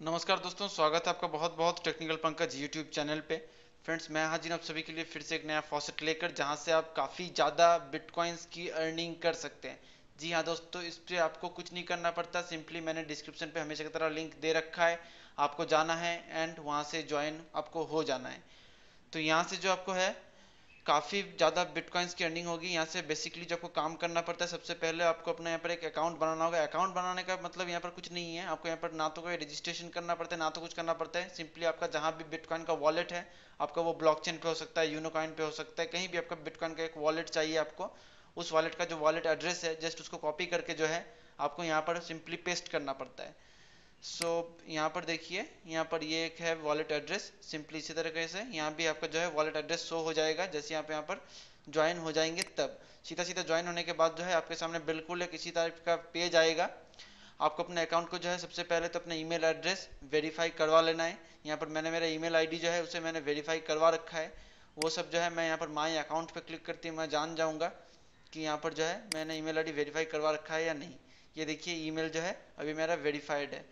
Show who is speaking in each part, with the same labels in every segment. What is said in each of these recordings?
Speaker 1: नमस्कार दोस्तों, स्वागत है आपका बहुत बहुत टेक्निकल पंकज यूट्यूब चैनल पे। फ्रेंड्स मैं हाजिर आप सभी के लिए फिर से एक नया फॉसेट लेकर, जहाँ से आप काफ़ी ज़्यादा बिटकॉइंस की अर्निंग कर सकते हैं। जी हाँ दोस्तों, इस पर आपको कुछ नहीं करना पड़ता सिंपली मैंने डिस्क्रिप्शन पे हमेशा की तरह लिंक दे रखा है। आपको जाना है एंड वहाँ से ज्वाइन आपको हो जाना है। तो यहाँ से जो आपको है काफ़ी ज़्यादा बिटकॉइंस की अर्निंग होगी। यहाँ से बेसिकली जो आपको काम करना पड़ता है, सबसे पहले आपको अपने यहाँ पर एक अकाउंट बनाना होगा। अकाउंट बनाने का मतलब यहाँ पर कुछ नहीं है। आपको यहाँ पर ना तो कोई रजिस्ट्रेशन करना पड़ता है, ना तो कुछ करना पड़ता है। सिंपली आपका जहाँ भी बिटकॉइन का वॉलेट है, आपका वो ब्लॉकचेन पे हो सकता है यूनोकॉइन पे हो सकता है। कहीं भी आपका बिटकॉइन का एक वॉलेट चाहिए आपको, उस वॉलेट का जो वॉलेट एड्रेस है जस्ट उसको कॉपी करके जो है, आपको यहाँ पर सिंपली पेस्ट करना पड़ता है। सो so, यहाँ पर देखिए यहाँ पर ये एक है वॉलेट एड्रेस सिंपली इसी तरीके से यहाँ भी आपका जो है वॉलेट एड्रेस शो हो जाएगा जैसे यहाँ पे यहाँ पर ज्वाइन हो जाएँगे तब। सीधा सीधा ज्वाइन होने के बाद जो है आपके सामने बिल्कुल एक इसी टाइप का पेज आएगा। आपको अपने अकाउंट को जो है सबसे पहले तो अपना ईमेल एड्रेस वेरीफाई करवा लेना है। यहाँ पर मैंने मेरा ईमेल आईडी जो है उसे मैंने वेरीफाई करवा रखा है। वो सब जो है मैं यहाँ पर माई अकाउंट पे क्लिक करती हूँ मैं जान जाऊँगा कि यहाँ पर जो है मैंने ईमेल आईडी वेरीफाई करवा रखा है या नहीं। ये देखिए ईमेल जो है अभी मेरा वेरीफाइड है।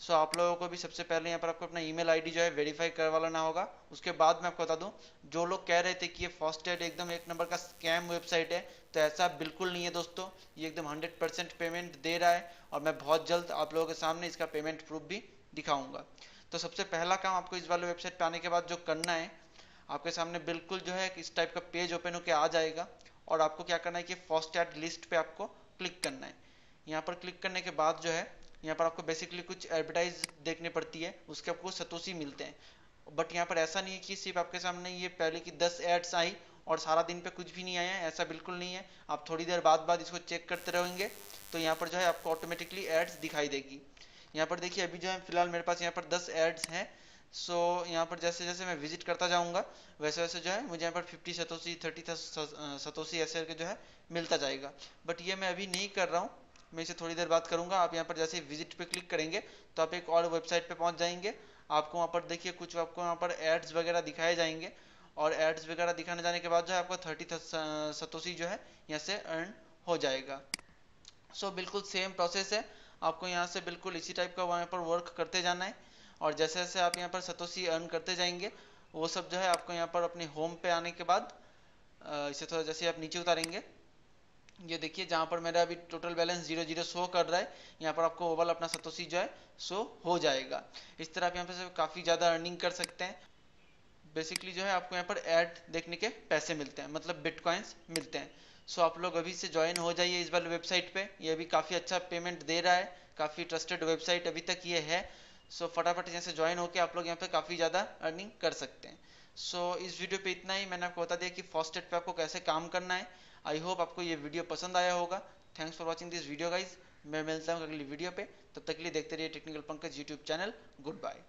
Speaker 1: सो आप लोगों को भी सबसे पहले यहाँ पर आपको अपना ईमेल आईडी जो है वेरीफाई करवा लेना होगा। उसके बाद मैं आपको बता दूँ, जो लोग कह रहे थे कि ये फॉस्टेड एकदम एक नंबर का स्कैम वेबसाइट है तो ऐसा बिल्कुल नहीं है दोस्तों। ये एकदम हंड्रेड परसेंट पेमेंट दे रहा है और मैं बहुत जल्द आप लोगों के सामने इसका पेमेंट प्रूफ भी दिखाऊँगा। तो सबसे पहला काम आपको इस वाले वेबसाइट पर आने के बाद जो करना है, आपके सामने बिल्कुल जो है इस टाइप का पेज ओपन होकर आ जाएगा और आपको क्या करना है कि फॉस्टेड लिस्ट पे आपको क्लिक करना है। यहाँ पर क्लिक करने के बाद जो है यहाँ पर आपको बेसिकली कुछ एडवर्टाइज देखने पड़ती है उसके आपको सतोसी मिलते हैं। बट यहाँ पर ऐसा नहीं है कि सिर्फ़ आपके सामने ये पहले की दस एड्स आई और सारा दिन पे कुछ भी नहीं आया ऐसा बिल्कुल नहीं है। आप थोड़ी देर बाद बाद इसको चेक करते रहेंगे तो यहाँ पर जो है आपको ऑटोमेटिकली एड्स दिखाई देगी। यहाँ पर देखिए अभी जो है फ़िलहाल मेरे पास यहाँ पर दस एड्स हैं। सो so, यहाँ पर जैसे जैसे मैं विज़िट करता जाऊँगा वैसे वैसे जो है मुझे यहाँ पर फिफ्टी सतोसी थर्टी सतोसी ऐसे करके जो है मिलता जाएगा। बट ये मैं अभी नहीं कर रहा हूँ। मैं इसे थोड़ी देर बात करूँगा। आप यहाँ पर जैसे विज़िट पे क्लिक करेंगे तो आप एक और वेबसाइट पे पहुँच जाएँगे। आपको वहाँ पर देखिए कुछ आपको वहाँ पर एड्स वगैरह दिखाए जाएँगे। और एड्स वगैरह दिखाने जाने के बाद जो है आपको थर्टी सतोसी जो है यहाँ से अर्न हो जाएगा। सो so, बिल्कुल सेम प्रोसेस है। आपको यहाँ से बिल्कुल इसी टाइप का वहाँ पर वर्क करते जाना है। और जैसे जैसे आप यहाँ पर सतोसी अर्न करते जाएँगे वो सब जो है आपको यहाँ पर अपने होम पे आने के बाद इसे थोड़ा जैसे आप नीचे उतारेंगे ये देखिए, जहाँ पर मेरा अभी total balance zero zero show कर रहा है, यहाँ पर आपको ओवल अपना सतोसी जो है शो हो जाएगा। इस तरह आप यहाँ पे काफ़ी ज़्यादा अर्निंग कर सकते हैं। बेसिकली जो है, आपको यहाँ पर ऐड देखने के पैसे मिलते हैं मतलब बिटकॉइंस मिलते हैं। सो आप लोग अभी से ज्वाइन हो जाइए इस वाले वेबसाइट पे। ये अभी काफ़ी अच्छा पेमेंट दे रहा है, काफ़ी ट्रस्टेड वेबसाइट अभी तक ये है। सो फटाफट यहाँ से ज्वाइन होकर आप लोग यहाँ पे काफ़ी ज़्यादा अर्निंग कर सकते हैं। सो इस वीडियो पे इतना ही, मैंने आपको बता दिया कि फ़र्स्ट पे आपको कैसे काम करना है। आई होप आपको ये वीडियो पसंद आया होगा. Thanks for watching this video guys मैं मिलता हूँ अगली वीडियो पे. तब तक के लिए देखते रहिए technical Pankaj YouTube channel goodbye